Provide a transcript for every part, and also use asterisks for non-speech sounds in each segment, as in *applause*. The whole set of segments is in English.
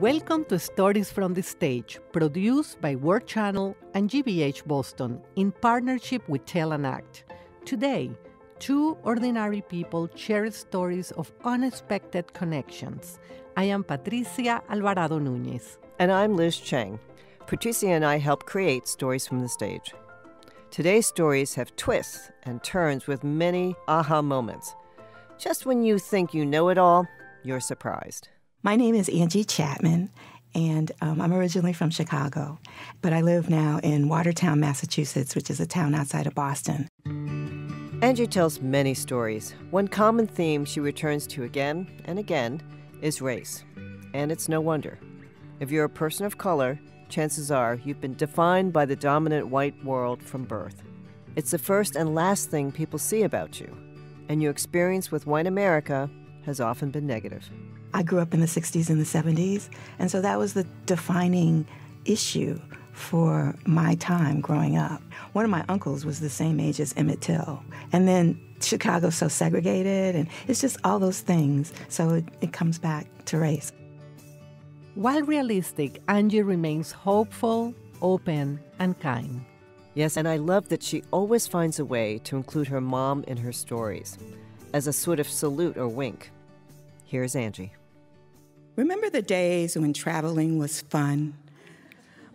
Welcome to Stories from the Stage, produced by World Channel and GBH Boston in partnership with Tell and Act. Today, two ordinary people share stories of unexpected connections. I am Patricia Alvarado Núñez. And I'm Liz Cheng. Patricia and I help create Stories from the Stage. Today's stories have twists and turns with many aha moments. Just when you think you know it all, you're surprised. My name is Angie Chatman, and um, I'm originally from Chicago, but I live now in Watertown, Massachusetts, which is a town outside of Boston. Angie tells many stories. One common theme she returns to again and again is race. And it's no wonder. If you're a person of color, chances are you've been defined by the dominant white world from birth. It's the first and last thing people see about you, and your experience with white America has often been negative. I grew up in the 60s and the 70s, and so that was the defining issue for my time growing up. One of my uncles was the same age as Emmett Till. And then Chicago's so segregated, and it's just all those things. So it, it comes back to race. While realistic, Angie remains hopeful, open, and kind. Yes, and I love that she always finds a way to include her mom in her stories, as a sort of salute or wink. Here's Angie. Remember the days when traveling was fun?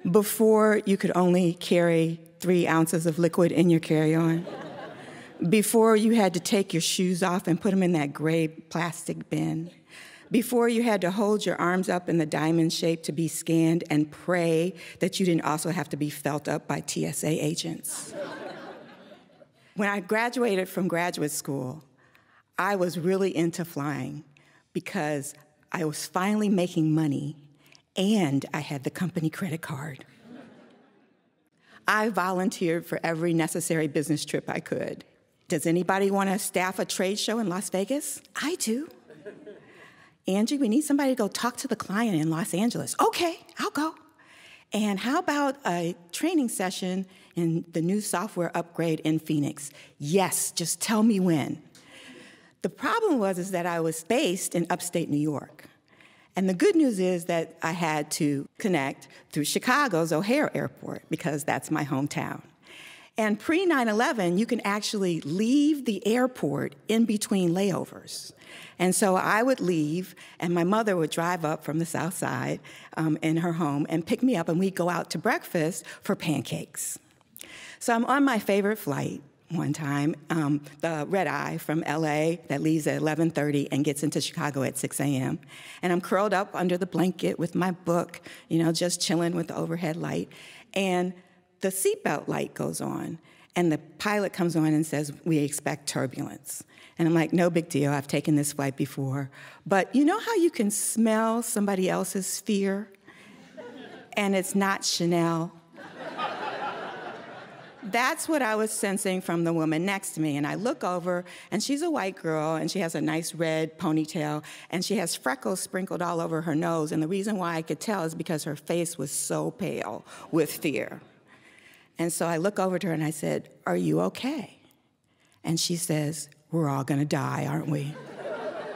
Before you could only carry three ounces of liquid in your carry on? Before you had to take your shoes off and put them in that gray plastic bin? Before you had to hold your arms up in the diamond shape to be scanned and pray that you didn't also have to be felt up by TSA agents? when I graduated from graduate school, I was really into flying because I was finally making money and I had the company credit card. I volunteered for every necessary business trip I could. Does anybody want to staff a trade show in Las Vegas? I do. Angie, we need somebody to go talk to the client in Los Angeles. Okay, I'll go. And how about a training session in the new software upgrade in Phoenix? Yes, just tell me when. The problem was is that I was based in upstate New York. And the good news is that I had to connect through Chicago's O'Hare Airport because that's my hometown. And pre 9 11, you can actually leave the airport in between layovers. And so I would leave, and my mother would drive up from the south side um, in her home and pick me up, and we'd go out to breakfast for pancakes. So I'm on my favorite flight, one time, um, the red eye from LA that leaves at 11:30 and gets into Chicago at 6 a.m. And I'm curled up under the blanket with my book, you know, just chilling with the overhead light. And the seatbelt light goes on, and the pilot comes on and says, "We expect turbulence." And I'm like, "No big deal. I've taken this flight before." But you know how you can smell somebody else's fear, and it's not Chanel that's what I was sensing from the woman next to me. And I look over, and she's a white girl, and she has a nice red ponytail, and she has freckles sprinkled all over her nose. And the reason why I could tell is because her face was so pale with fear. And so I look over to her and I said, Are you okay? And she says, We're all gonna die, aren't we?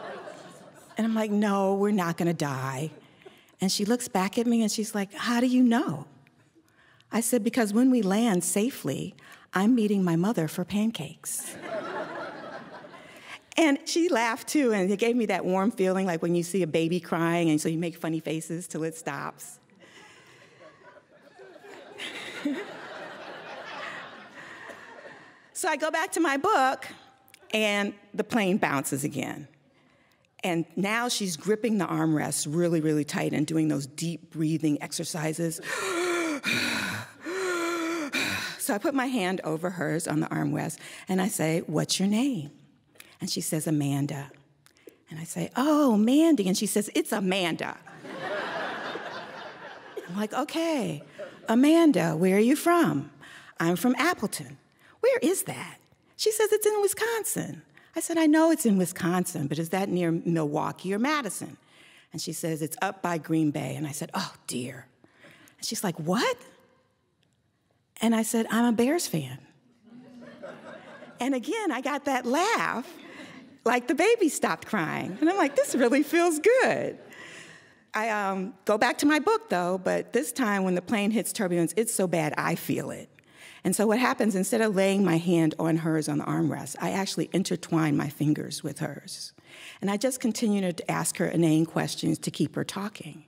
*laughs* and I'm like, No, we're not gonna die. And she looks back at me and she's like, How do you know? I said, Because when we land safely, I'm meeting my mother for pancakes. *laughs* and she laughed too, and it gave me that warm feeling like when you see a baby crying, and so you make funny faces till it stops. *laughs* so I go back to my book, and the plane bounces again. And now she's gripping the armrests really, really tight and doing those deep breathing exercises. *gasps* *gasps* *gasps* *sighs* So I put my hand over hers on the armrest and I say, What's your name? And she says, Amanda. And I say, Oh, Mandy. And she says, It's Amanda. I'm like, Okay, Amanda, where are you from? I'm from Appleton. Where is that? She says, It's in Wisconsin. I said, I know it's in Wisconsin, but is that near Milwaukee or Madison? And she says, It's up by Green Bay. And I said, Oh, dear. And she's like, What? And I said, I'm a Bears fan. and again, I got that laugh, like the baby stopped crying. And I'm like, this really feels good. I um, go back to my book though, but this time when the plane hits turbulence, it's so bad I feel it. And so what happens, instead of laying my hand on hers on the armrest, I actually intertwine my fingers with hers. And I just continue to ask her inane questions to keep her talking.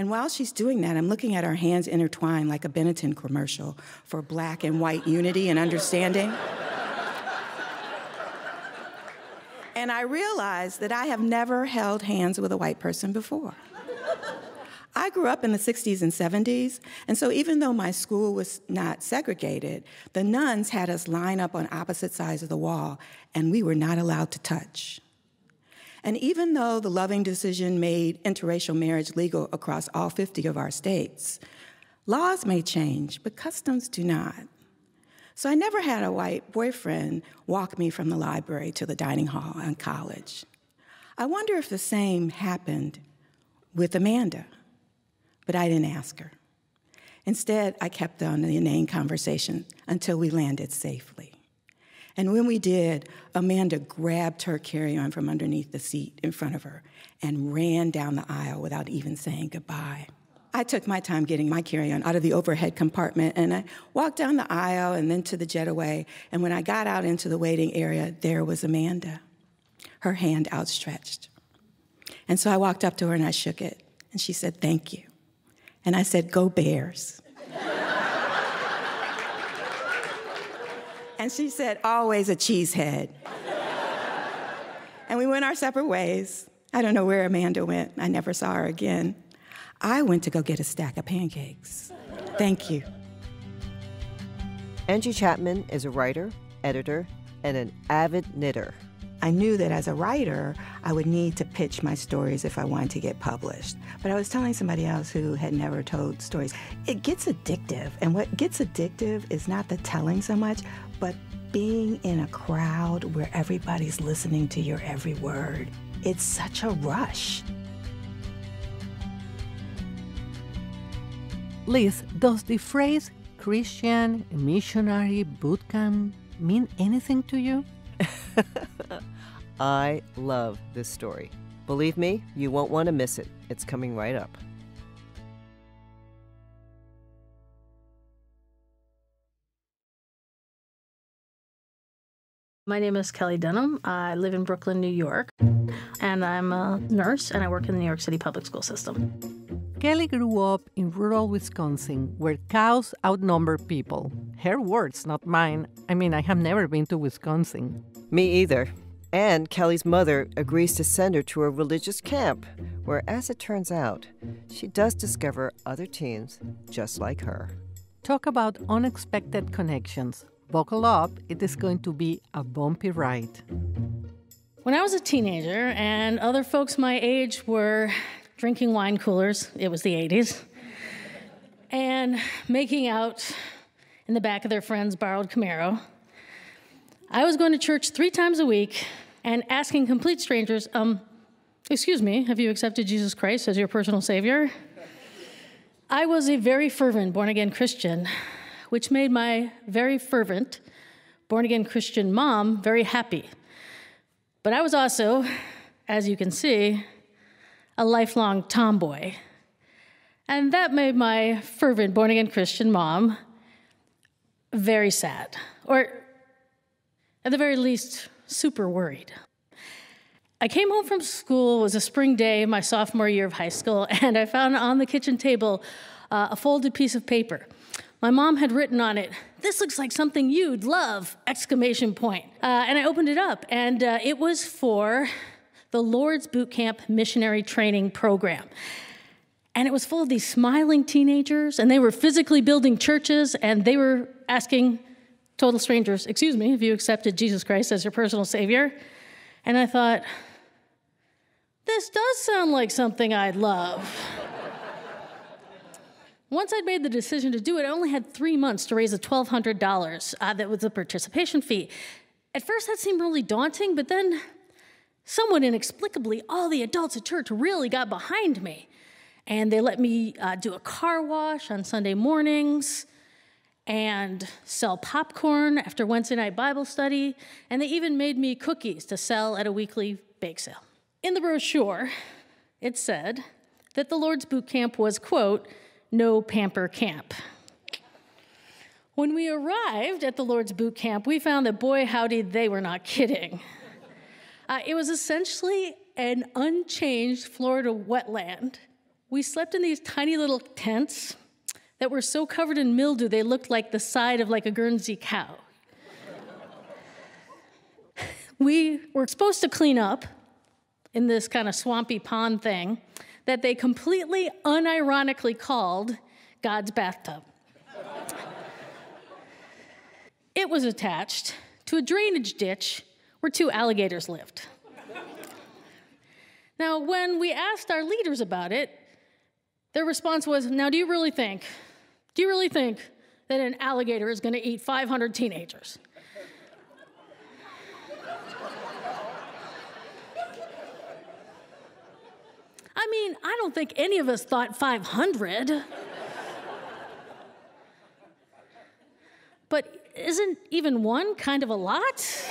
And while she's doing that, I'm looking at our hands intertwined like a Benetton commercial for black and white unity and understanding. and I realize that I have never held hands with a white person before. I grew up in the 60s and 70s, and so even though my school was not segregated, the nuns had us line up on opposite sides of the wall, and we were not allowed to touch. And even though the loving decision made interracial marriage legal across all 50 of our states, laws may change, but customs do not. So I never had a white boyfriend walk me from the library to the dining hall in college. I wonder if the same happened with Amanda but I didn't ask her. Instead, I kept on the inane conversation until we landed safely. And when we did, Amanda grabbed her carry on from underneath the seat in front of her and ran down the aisle without even saying goodbye. I took my time getting my carry on out of the overhead compartment and I walked down the aisle and then to the jetaway. And when I got out into the waiting area, there was Amanda, her hand outstretched. And so I walked up to her and I shook it. And she said, Thank you. And I said, Go Bears. And she said, Always a cheesehead. and we went our separate ways. I don't know where Amanda went. I never saw her again. I went to go get a stack of pancakes. Thank you. Angie Chatman is a writer, editor, and an avid knitter. I knew that as a writer, I would need to pitch my stories if I wanted to get published. But I was telling somebody else who had never told stories, it gets addictive. And what gets addictive is not the telling so much, but being in a crowd where everybody's listening to your every word. It's such a rush. Liz, does the phrase Christian missionary boot camp mean anything to you? *laughs* I love this story. Believe me, you won't want to miss it. It's coming right up. My name is Kelli Dunham. I live in Brooklyn, New York, and I'm a nurse and I work in the New York City public school system. Kelli grew up in rural Wisconsin where cows outnumber people. Her words, not mine. I mean, I have never been to Wisconsin. Me either. And Kelli's mother agrees to send her to a religious camp, where, as it turns out, she does discover other teens just like her. Talk about unexpected connections. Buckle up, it is going to be a bumpy ride. When I was a teenager and other folks my age were drinking wine coolers, it was the 80s, and making out in the back of their friend's borrowed Camaro. I was going to church three times a week and asking complete strangers, um, excuse me, have you accepted Jesus Christ as your personal Savior? I was a very fervent born again Christian, which made my very fervent born again Christian mom very happy. But I was also, as you can see, a lifelong tomboy. And that made my fervent born again Christian mom very sad, or at the very least, super worried. I came home from school, it was a spring day, my sophomore year of high school, *laughs* and I found on the kitchen table uh, a folded piece of paper. My mom had written on it, "This looks like something you'd love!" Exclamation point. Uh, and I opened it up, and uh, it was for the Lord's Boot Camp Missionary Training Program. And it was full of these smiling teenagers, and they were physically building churches, and they were asking total strangers, Excuse me, have you accepted Jesus Christ as your personal Savior? And I thought, This does sound like something I'd love. Once I'd made the decision to do it, I only had three months to raise a $1,200 uh, that was a participation fee. At first, that seemed really daunting, but then somewhat inexplicably, all the adults at church really got behind me. And they let me uh, do a car wash on Sunday mornings and sell popcorn after Wednesday night Bible study. And they even made me cookies to sell at a weekly bake sale. In the brochure, it said, that the Lord's boot camp was, quote, no pamper camp. When we arrived at the Lord's boot camp, we found that, boy, howdy, they were not kidding. Uh, it was essentially an unchanged Florida wetland. We slept in these tiny little tents that were so covered in mildew they looked like the side of like a Guernsey cow. *laughs* we were supposed to clean up in this kind of swampy pond thing that they completely unironically called God's bathtub. it was attached to a drainage ditch where two alligators lived. Now, when we asked our leaders about it, their response was, Now, do you really think, do you really think that an alligator is going to eat 500 teenagers? I mean, I don't think any of us thought 500. but isn't even one kind of a lot?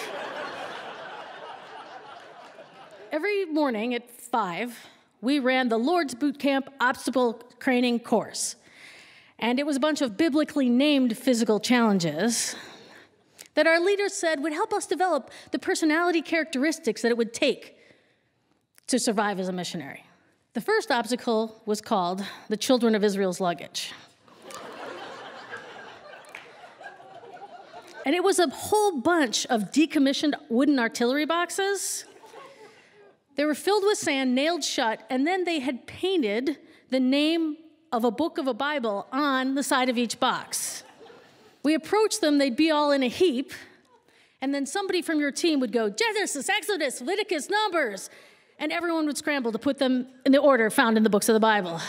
Every morning at 5, we ran the Lord's Boot Camp Obstacle Training Course. And it was a bunch of biblically named physical challenges that our leaders said would help us develop the personality characteristics that it would take to survive as a missionary. The first obstacle was called the children of Israel's luggage. and it was a whole bunch of decommissioned wooden artillery boxes. They were filled with sand, nailed shut, and then they had painted the name of a book of a Bible on the side of each box. We approached them, they'd be all in a heap, and then somebody from your team would go, Genesis, Exodus, Leviticus, Numbers, and everyone would scramble to put them in the order found in the books of the Bible.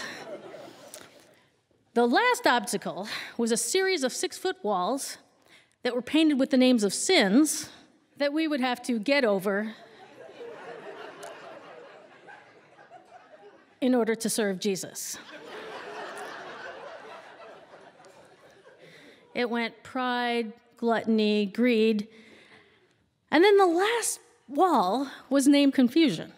The last obstacle was a series of six foot walls that were painted with the names of sins that we would have to get over in order to serve Jesus. It went pride, gluttony, greed, and then the last wall was named confusion.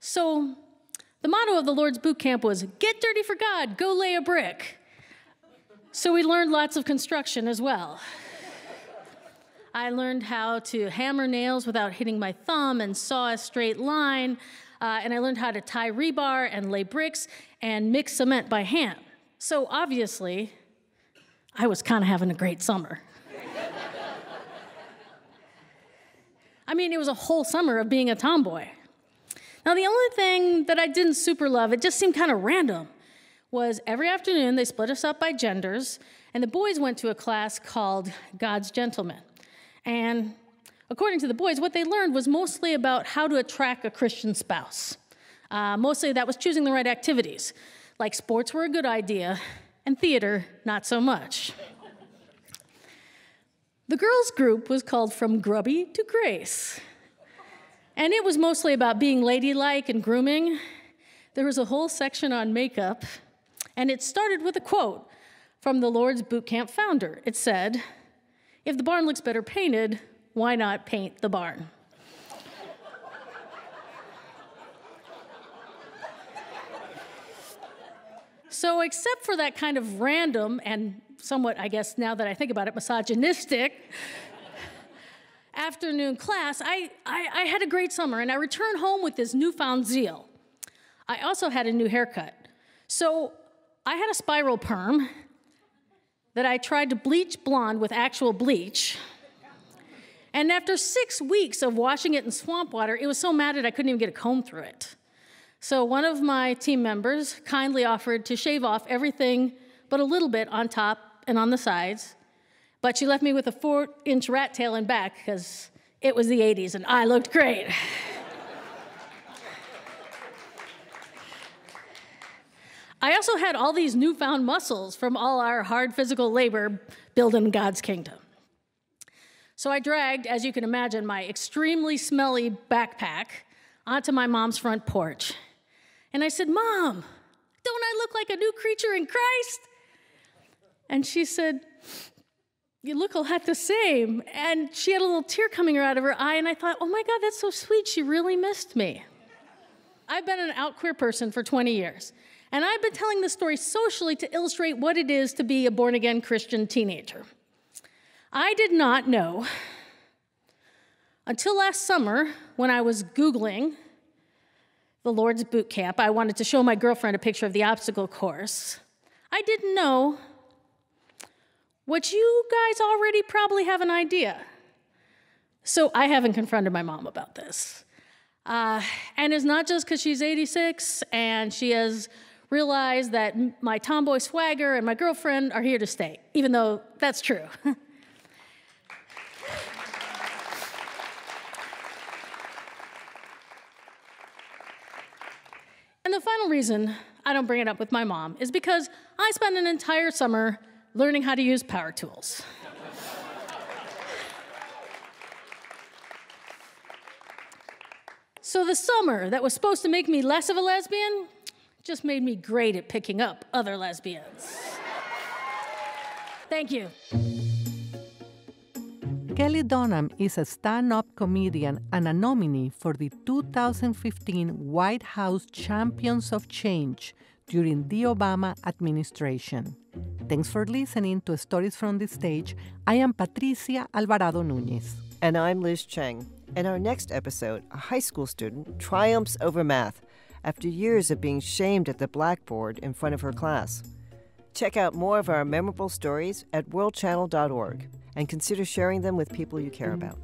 So, the motto of the Lord's boot camp was get dirty for God, go lay a brick. So, we learned lots of construction as well. I learned how to hammer nails without hitting my thumb and saw a straight line. Uh, and I learned how to tie rebar and lay bricks and mix cement by hand. So obviously, I was kind of having a great summer. *laughs* I mean, it was a whole summer of being a tomboy. Now, the only thing that I didn't super love, it just seemed kind of random, was every afternoon they split us up by genders, and the boys went to a class called God's Gentlemen. And according to the boys, what they learned was mostly about how to attract a Christian spouse. Uh, mostly that was choosing the right activities, like sports were a good idea, and theater, not so much. The girls' group was called From Grubby to Grace. And it was mostly about being ladylike and grooming. There was a whole section on makeup, and it started with a quote from the Lord's Boot Camp founder. It said, If the barn looks better painted, why not paint the barn? So, except for that kind of random and somewhat, I guess, now that I think about it, misogynistic *laughs* afternoon class, I, I, I, had a great summer and I returned home with this newfound zeal. I also had a new haircut. So I had a spiral perm that I tried to bleach blonde with actual bleach. And after six weeks of washing it in swamp water, it was so matted I couldn't even get a comb through it. So one of my team members kindly offered to shave off everything but a little bit on top and on the sides but she left me with a four inch rat tail in back because it was the 80s and I looked great. I also had all these newfound muscles from all our hard physical labor building God's kingdom. So I dragged, as you can imagine, my extremely smelly backpack onto my mom's front porch. And I said, Mom, don't I look like a new creature in Christ? And she said, you look a lot the same. And she had a little tear coming out of her eye, and I thought, oh my God, that's so sweet. She really missed me. I've been an out queer person for 20 years, and I've been telling this story socially to illustrate what it is to be a born again Christian teenager. I did not know until last summer when I was Googling the Lord's Boot Camp. I wanted to show my girlfriend a picture of the obstacle course. I didn't know what you guys already probably have an idea. So I haven't confronted my mom about this. Uh, and it's not just because she's 86 and she has realized that my tomboy swagger and my girlfriend are here to stay, even though that's true. *laughs* and the final reason I don't bring it up with my mom is because I spent an entire summer learning how to use power tools. So the summer that was supposed to make me less of a lesbian just made me great at picking up other lesbians. Thank you. Kelli Dunham is a stand up comedian and a nominee for the 2015 White House Champions of Change during the Obama administration. Thanks for listening to Stories from the Stage. I am Patricia Alvarado Núñez. And I'm Liz Cheng. In our next episode, a high school student triumphs over math after years of being shamed at the blackboard in front of her class. Check out more of our memorable stories at worldchannel.org and consider sharing them with people you care about.